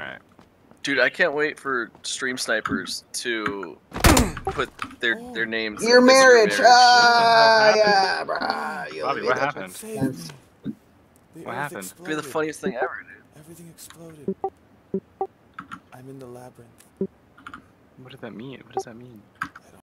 Alright. Dude, I can't wait for stream snipers to put their their names. Your marriage. marriage. Ah, yeah, bruh. Bobby, what happened? The What happened? happened? It'd be the funniest thing ever, dude. Everything exploded. I'm in the labyrinth. What does that mean? What does that mean?